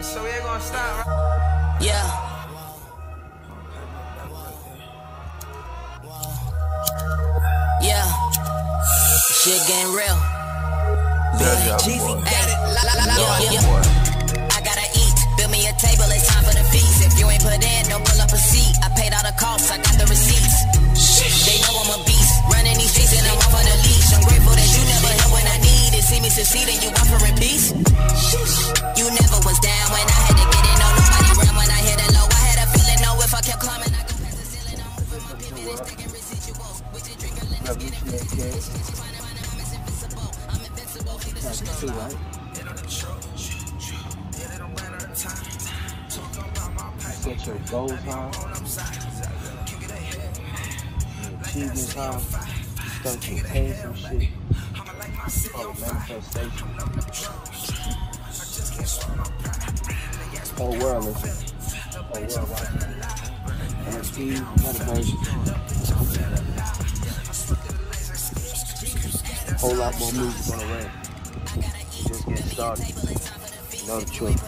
So we ain't gonna stop, right? Yeah. Yeah. Shit getting real. Jeezy got it. Yeah, yeah. I gotta eat. Build me a table, it's time for the feast. If you ain't put in, don't pull up a seat. I paid all the costs, I got the receipts. They know I'm a beast. Running these streets and I'm off on the leash. I'm grateful that you never help when I need it. See me succeeding. you drink a little. Two, right? Set your goals high. Your achievements high. Start to pay some shit. It manifestation. Whole world listen. Whole world watching. NFT, metaverse. Whole lot more music on the way. Just getting started. You know the truth.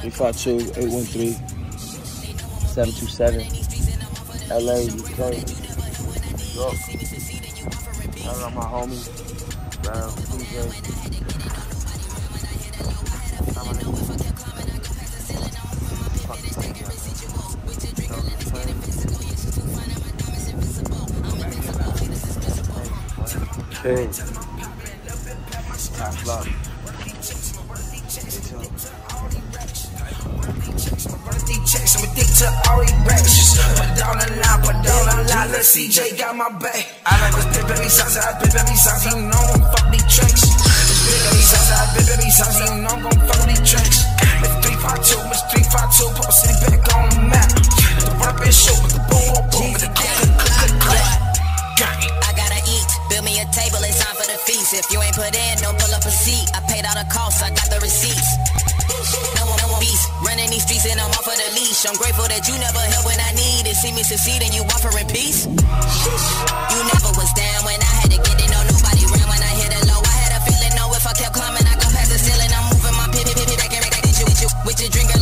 352 813 727 LA, UK. York. Shout out my homies. Brown, TJ. King. Top block. Checks, I'm addicted to Ari Rex. Put down the line, put down the line. Let CJ got my back. I like this big baby sauce, I big baby sauce. You know I'm fuck these tricks. This I streets. If you ain't put in, don't pull up a seat. I paid all the costs, I got the receipts. No one, no one beast. Running these streets and I'm off of the leash. I'm grateful that you never help when I need it. See me succeed and you offering peace. You never was down when I had to get it. No, nobody ran when I hit a low. I had a feeling, no, if I kept climbing, I go past the ceiling. I'm moving my pivot, pivot, back and back. Get you, with you, with your drink.